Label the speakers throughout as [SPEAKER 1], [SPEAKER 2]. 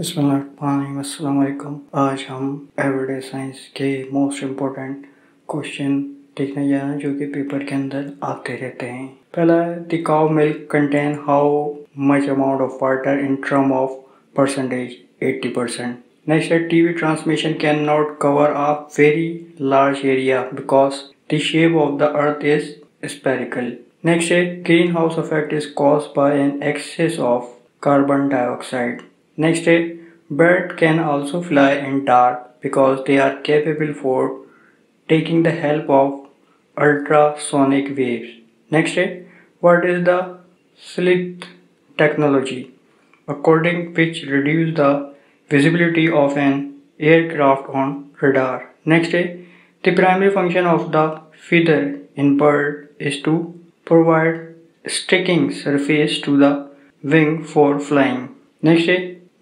[SPEAKER 1] अस्सलाम आज हम एवरीडे साइंस के मोस्ट इम्पोर्टेंट क्वेश्चन देखने जा रहे हैं, जो कि पेपर के अंदर आते रहते हैं पहला the cow milk contain how much amount of water in term of percentage 80 percent next है TV transmission can not cover a very large area because the shape of the earth is spherical. Next is greenhouse effect is caused by an excess of carbon dioxide. Next is bird can also fly in dark because they are capable for taking the help of ultrasonic waves. Next what is the stealth technology according which reduce the visibility of an aircraft on radar. Next the primary function of the feather in bird is to provide sticking surface to the wing for flying. Next,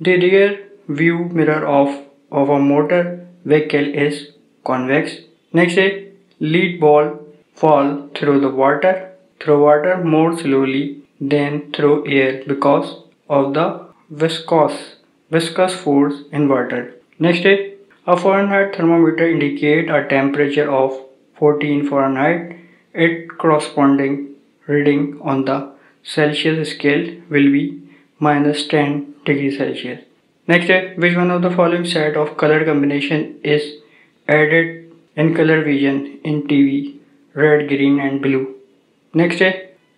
[SPEAKER 1] the rear view mirror of, of a motor vehicle is convex. Next, a lead ball fall through the water through water more slowly than through air because of the viscous viscous force in water. Next, a Fahrenheit thermometer indicate a temperature of 14 Fahrenheit its corresponding reading on the Celsius scale will be minus 10 degrees Celsius. Next, which one of the following set of color combination is added in color vision in TV? Red, green and blue. Next,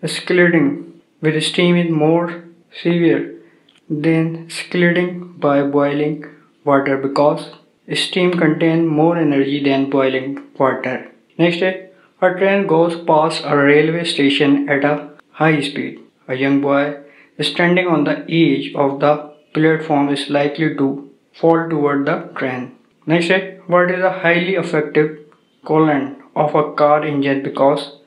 [SPEAKER 1] scalding with steam is more severe than scalding by boiling water because steam contains more energy than boiling water. Next, a train goes past a railway station at a high speed. A young boy standing on the edge of the platform is likely to fall toward the train. Next, what is a highly effective coolant of a car engine because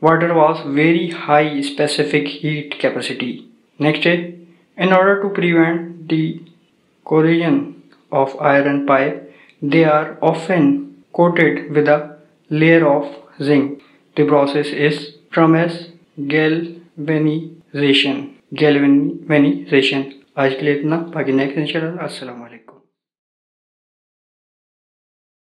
[SPEAKER 1] water was very high specific heat capacity. Next, in order to prevent the corrosion of iron pipe, they are often coated with a layer of zinc. The process is termed as galvanization. Galvanization. आज के लिए इतना बाकी next इंशाल्लाह अस्सलाम